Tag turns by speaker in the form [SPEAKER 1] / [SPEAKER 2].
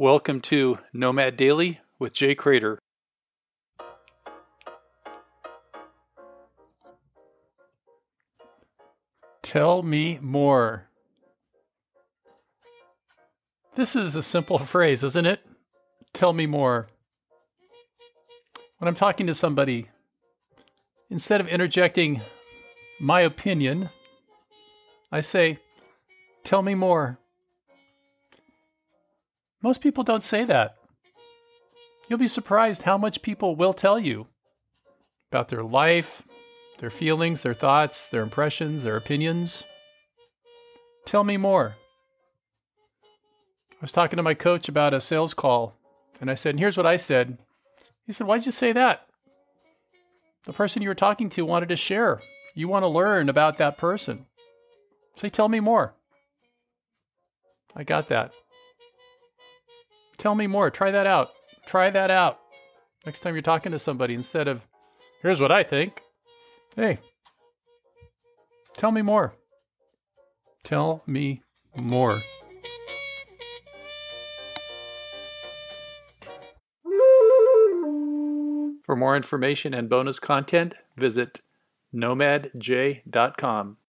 [SPEAKER 1] Welcome to Nomad Daily with Jay Cradeur. Tell me more. This is a simple phrase, isn't it? Tell me more. When I'm talking to somebody, instead of interjecting my opinion, I say, Tell me more. Most people don't say that. You'll be surprised how much people will tell you about their life, their feelings, their thoughts, their impressions, their opinions. Tell me more. I was talking to my coach about a sales call, and I said, and here's what I said. He said, Why'd you say that? The person you were talking to wanted to share. You want to learn about that person. Say, Tell me more. I got that. Tell me more. Try that out. Try that out. Next time you're talking to somebody, instead of, here's what I think, hey, tell me more. Tell me more. For more information and bonus content, visit nomadjay.com.